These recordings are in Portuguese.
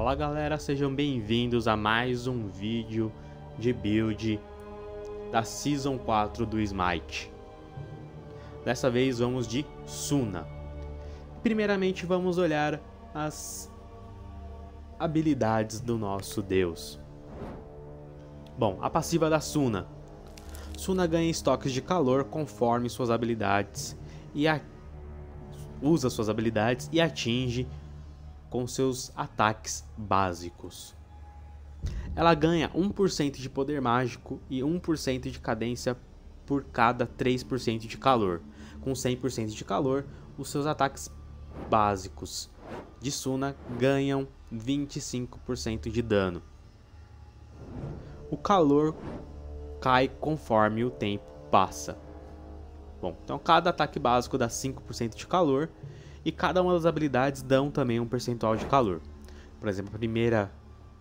Fala galera, sejam bem-vindos a mais um vídeo de build da Season 4 do Smite. Dessa vez vamos de Suna. Primeiramente vamos olhar as habilidades do nosso deus. Bom, a passiva da Suna. Suna ganha estoques de calor conforme suas habilidades e usa suas habilidades e atinge com seus ataques básicos. Ela ganha 1% de poder mágico e 1% de cadência por cada 3% de calor. Com 100% de calor, os seus ataques básicos de Suna ganham 25% de dano. O calor cai conforme o tempo passa. Bom, então cada ataque básico dá 5% de calor e cada uma das habilidades dão também um percentual de calor. Por exemplo, a primeira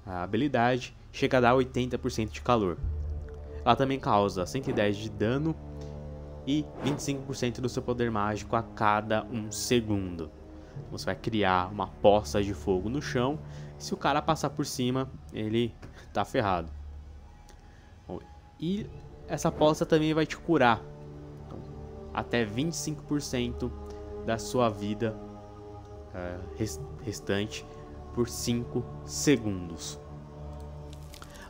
habilidade chega a dar 80% de calor. Ela também causa 110 de dano e 25% do seu poder mágico a cada um segundo. Você vai criar uma poça de fogo no chão. Se o cara passar por cima, ele tá ferrado. E essa poça também vai te curar. Então, até 25% da sua vida uh, restante por 5 segundos.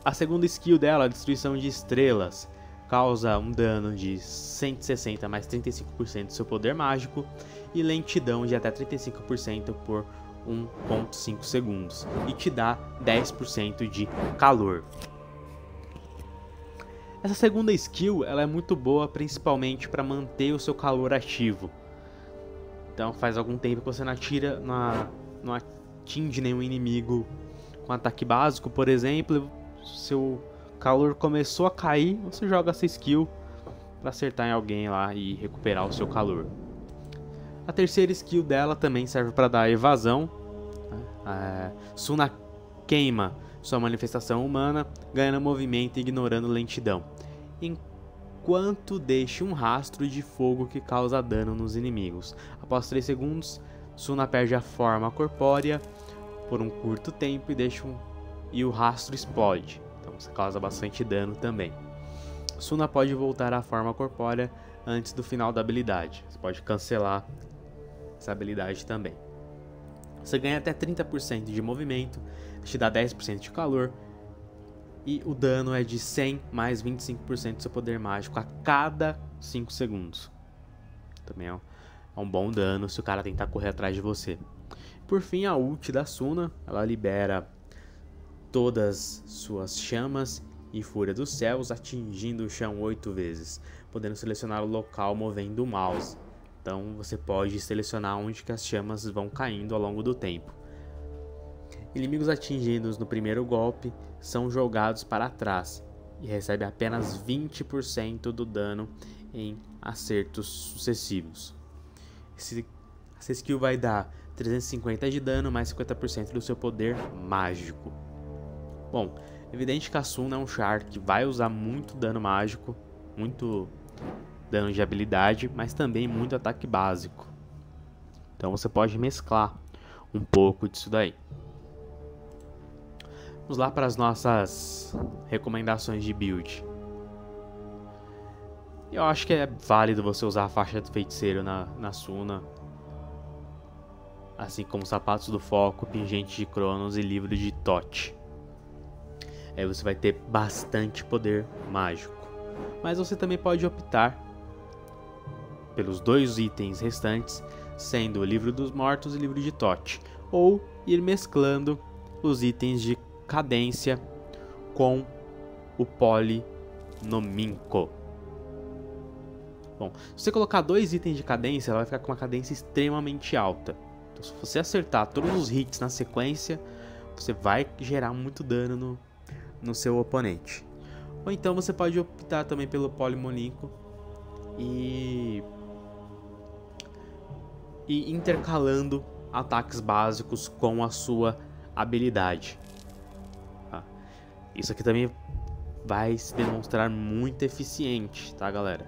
A segunda skill dela, a destruição de estrelas, causa um dano de 160 mais 35% do seu poder mágico e lentidão de até 35% por 1.5 segundos e te dá 10% de calor. Essa segunda skill ela é muito boa principalmente para manter o seu calor ativo. Então faz algum tempo que você não atira, não, não atinge nenhum inimigo com ataque básico, por exemplo, seu calor começou a cair, você joga essa skill para acertar em alguém lá e recuperar o seu calor. A terceira skill dela também serve para dar evasão. Né? É, Suna queima sua manifestação humana, ganhando movimento e ignorando lentidão enquanto deixe um rastro de fogo que causa dano nos inimigos. Após 3 segundos, Suna perde a forma corpórea por um curto tempo e deixa um... e o rastro explode. Então você causa bastante dano também. Suna pode voltar à forma corpórea antes do final da habilidade. Você pode cancelar essa habilidade também. Você ganha até 30% de movimento, te dá 10% de calor e o dano é de 100 mais 25% do seu poder mágico a cada 5 segundos. Também é um bom dano se o cara tentar correr atrás de você. Por fim, a ult da Suna, ela libera todas suas chamas e fúria dos céus, atingindo o chão 8 vezes, podendo selecionar o local movendo o mouse. Então você pode selecionar onde que as chamas vão caindo ao longo do tempo. Inimigos atingidos no primeiro golpe são jogados para trás e recebem apenas 20% do dano em acertos sucessivos. Esse, essa skill vai dar 350 de dano mais 50% do seu poder mágico. Bom, evidente que a Suna é um char que vai usar muito dano mágico, muito dano de habilidade, mas também muito ataque básico. Então você pode mesclar um pouco disso daí. Vamos lá para as nossas recomendações de build. Eu acho que é válido você usar a faixa do feiticeiro na, na Suna. Assim como sapatos do foco, pingente de Cronos e livro de Tote. Aí você vai ter bastante poder mágico. Mas você também pode optar pelos dois itens restantes, sendo o livro dos mortos e o livro de Tote. Ou ir mesclando os itens de cadência com o polinominco. Bom, se você colocar dois itens de cadência, ela vai ficar com uma cadência extremamente alta. Então, se você acertar todos os hits na sequência, você vai gerar muito dano no, no seu oponente. Ou então você pode optar também pelo polimonico e, e intercalando ataques básicos com a sua habilidade. Isso aqui também vai se demonstrar muito eficiente, tá, galera?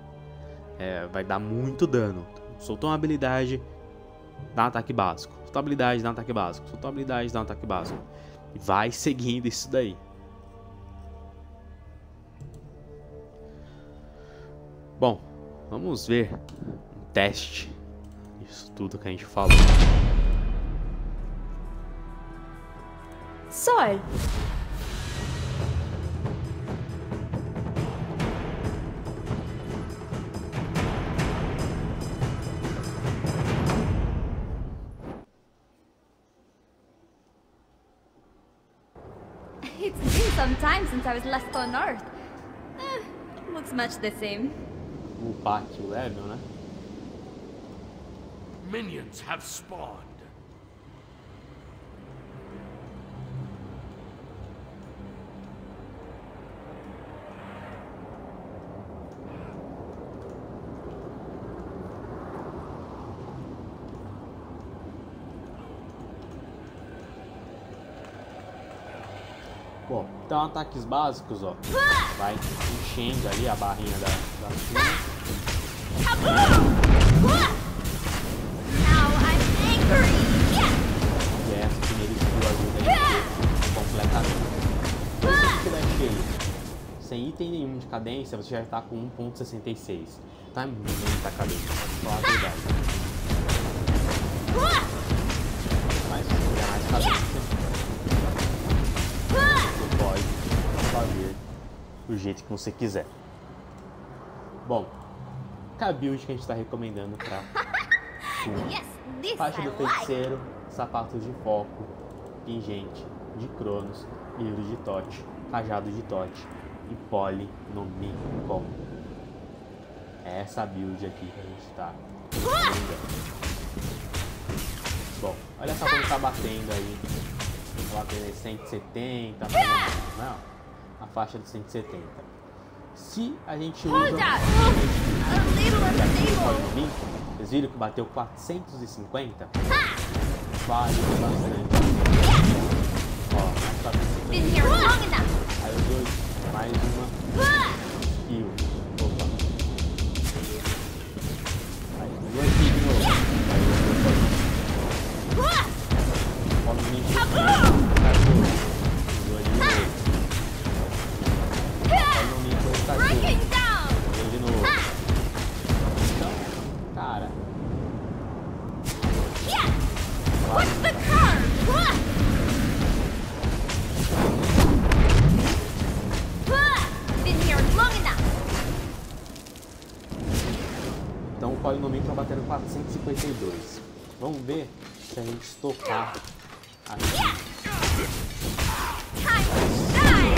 É, vai dar muito dano. Soltou uma habilidade, dá um ataque básico. Soltou uma habilidade, dá um ataque básico. Soltou uma habilidade, dá um ataque básico. E vai seguindo isso daí. Bom, vamos ver um teste disso tudo que a gente falou. Sol. It's been some time since I was last on Earth. Eh, looks much the same. Upar aqui o level, né? Minions have spawned. Bom, então ataques básicos, ó. Vai enchendo ali a barrinha da, da sua. E essa primeira skill ajuda aí completamente. Tiver cheio, sem item nenhum de cadência, você já está com 1.66. Tá muita cadência, falar a verdade. Mas se tiver mais cadência, do jeito que você quiser. Bom, build que a gente está recomendando para Faixa do feiticeiro, sapatos de foco, pingente, de Cronos, livro de Tote, cajado de Tote e pole no Micom. É essa build aqui que a gente tá recomendando. Bom, olha só como tá batendo aí. Tá batendo aí 170, mais ou menos, não? A faixa de 170. Se a gente usa Hold up. A little unstable. 20, vocês viram que bateu 450? Vale bastante. Ó, mais 450. Been here long enough. Aí os dois, mais uma Então o polinomio tá batendo 452. Vamos ver se a gente estocar aqui. Time to shine.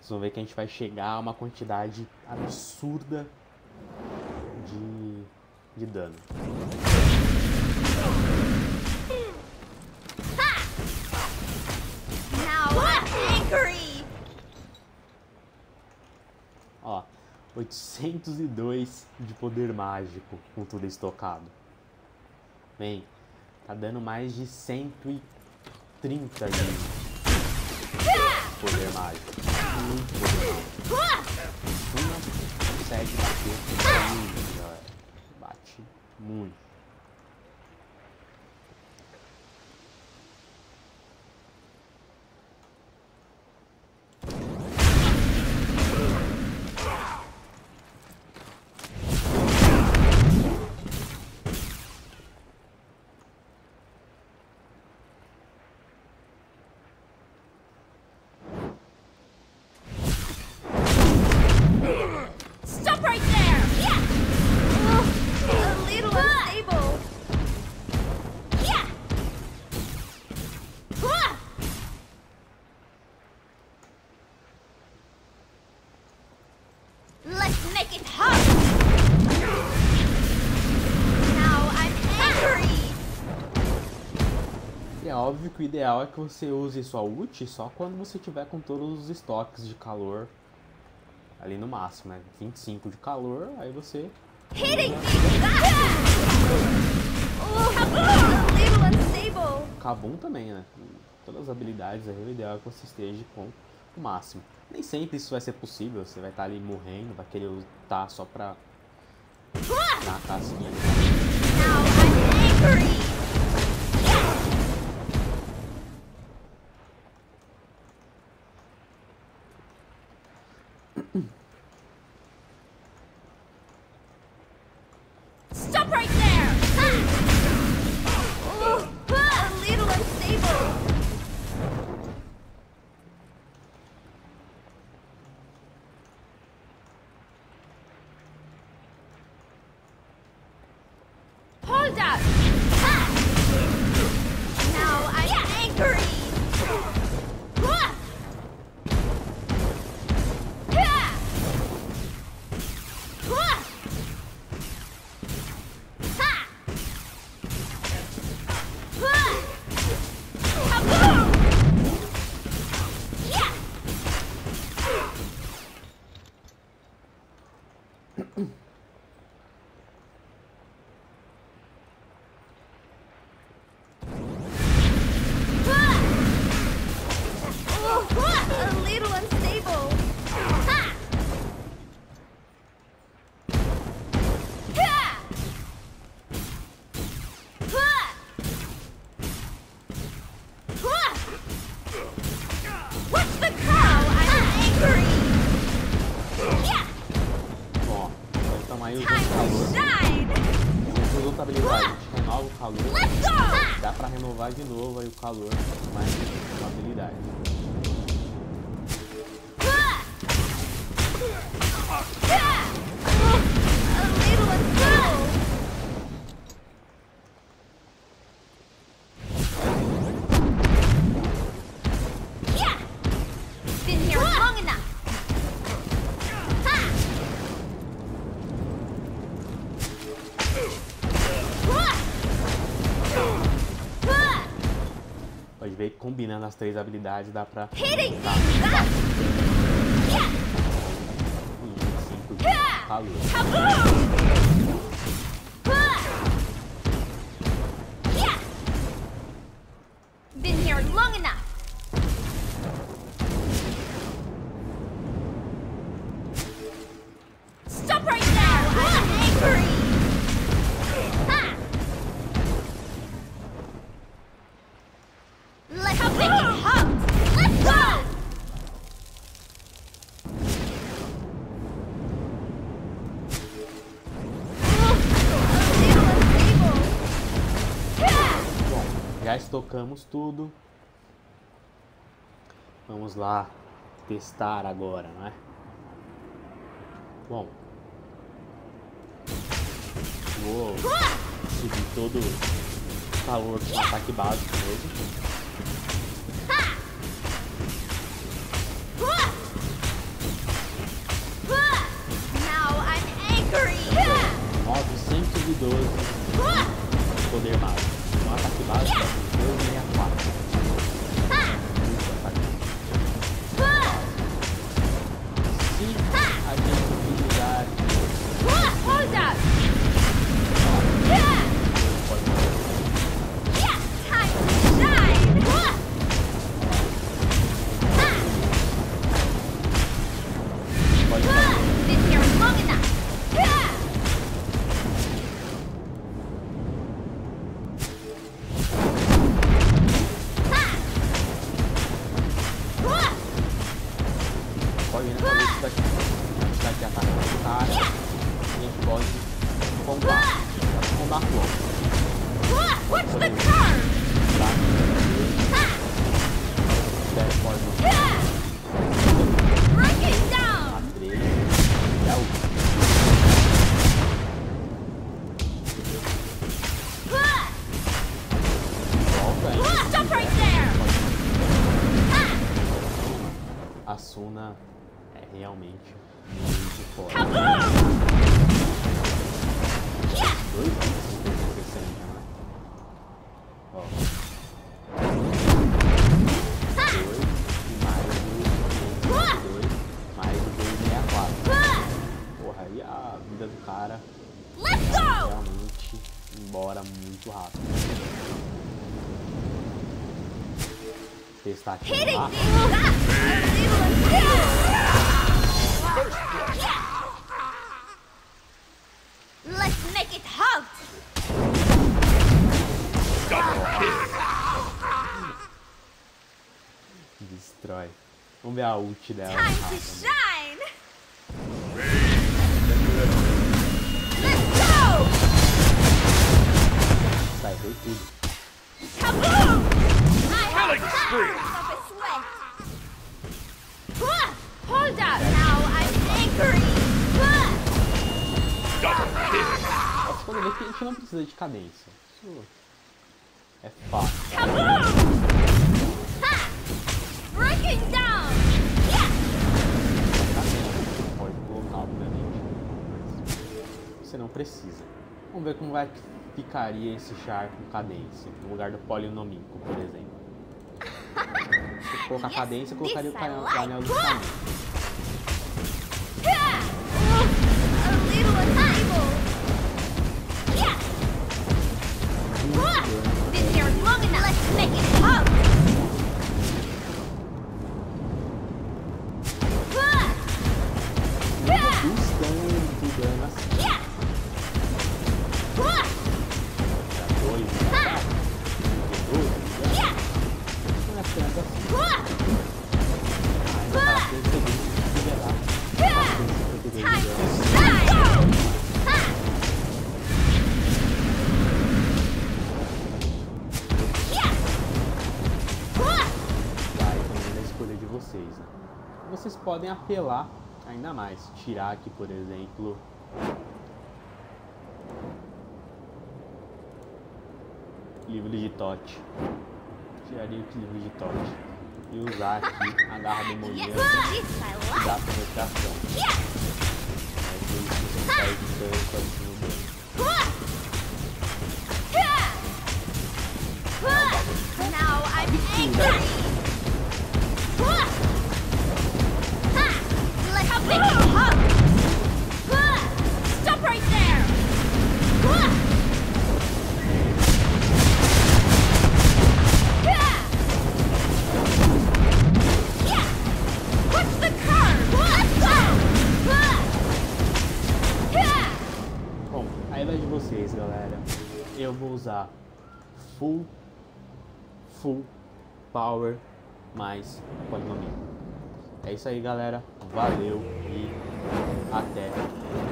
Vocês vão ver que a gente vai chegar a uma quantidade absurda de dano. Ó, 802 de poder mágico com tudo estocado. Bem, tá dando mais de 130 de poder mágico. Muito poder mágico. Uma consegue bater galera. Muito. Let's make it hot. Now I'm angry. É óbvio que o ideal é que você use sua ult só quando você tiver com todos os estoques de calor ali no máximo, né? 25 de calor, aí você. Kabum também, né? Todas as habilidades aí, o ideal é que você esteja com o máximo. Nem sempre isso vai ser possível, você vai estar ali morrendo, vai querer lutar só pra dar a casquinha ali. Now I'm angry. Up! Ha! Now I'm angry! Calor, combinando as três habilidades dá pra Hitting já estocamos tudo. Vamos lá testar agora, não é? Bom, vou subir todo o calor com ataque básico mesmo. Now I'm angry. 912 poder mágico. Ataque básico é 264. Realmente muito forte. Dois 360, né? Ó. Dois e mais o 522, mais o 264. Porra, aí a vida do cara Let's go. realmente embora muito rápido. Testar aqui. Yeah. Let's make it hot. destrói. Vamos ver a ult dela. Time to shine. Let's go. Sai, tudo. Kaboom! I have Killing spree. Hold up! Nossa, quando vê que gente não precisa de cadência. Isso é fácil. Breaking down! Yeah! Pode colocar, obviamente. Mas você não precisa. Vamos ver como vai ficaria esse char com cadência. No lugar do polinomico, por exemplo. Se colocar cadência, eu colocaria o painel, do caminho. Vocês, né? Vocês podem apelar ainda mais. Tirar aqui, por exemplo. Livro de Tote. Tiraria o livro de Tote. E usar aqui a garra I e like! dar penetração. Por isso você com a dele. Now I'm angry! Eu vou usar full, full power mais polinomia. É isso aí, galera. Valeu e até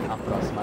a próxima.